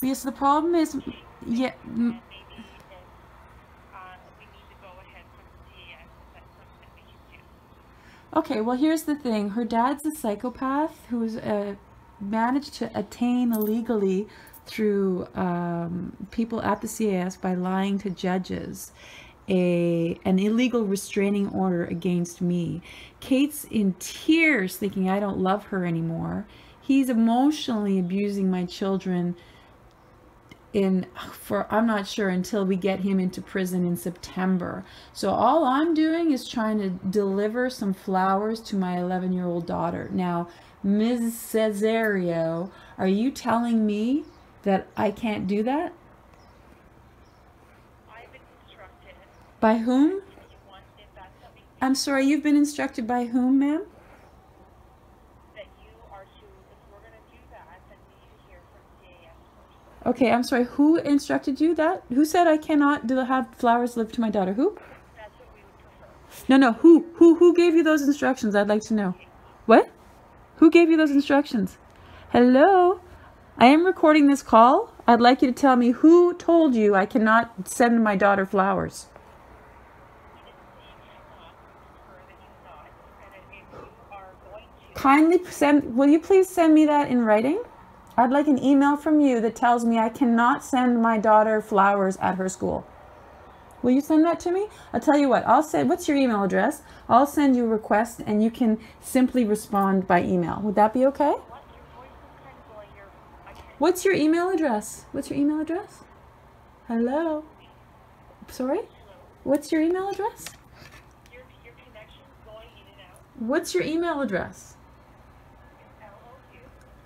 Because the problem is, yeah, m- And maybe if we need to go ahead from CAS, if that's something we can do. Okay, well, here's the thing. Her dad's a psychopath who's uh, managed to attain illegally through um, people at the CAS by lying to judges a an illegal restraining order against me. Cate's in tears thinking I don't love her anymore. He's emotionally abusing my children in for I'm not sure until we get him into prison in September. So all I'm doing is trying to deliver some flowers to my 11-year-old daughter. Now, Ms. Cesario, are you telling me that I can't do that? I've been instructed By whom? if you want, if that's something I'm sorry, you've been instructed by whom, ma'am? that you are to, if we're gonna do that, then we need to hear from CAS first. Okay, I'm sorry. Who instructed you that? Who said I cannot do have flowers delivered to my daughter? Who? No, no. Who? Who? Who gave you those instructions? I'd like to know. What? Who gave you those instructions? Hello. I am recording this call. I'd like you to tell me who told you I cannot send my daughter flowers. Kindly send. Will you please send me that in writing? I'd like an email from you that tells me I cannot send my daughter flowers at her school. Will you send that to me? I'll tell you what. I'll send. What's your email address? I'll send you a request, and you can simply respond by email. Would that be okay? what, your voice is kind of going, you're, I can't, What's your email address? What's your email address? Hello. Sorry. What's your email address? your, your connection's going in and out. What's your email address?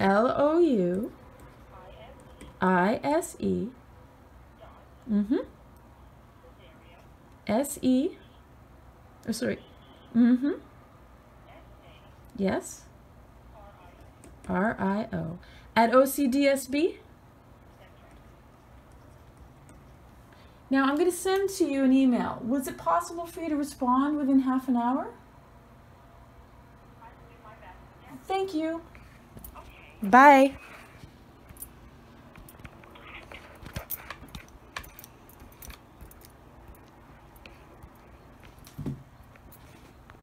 L O U I S E. Mm-hmm. S E. Oh, sorry. Mm-hmm. Yes. R I O At OCDSB. Now I'm going to send to you an email. Was it possible for you to respond within half an hour? Thank you. Bye.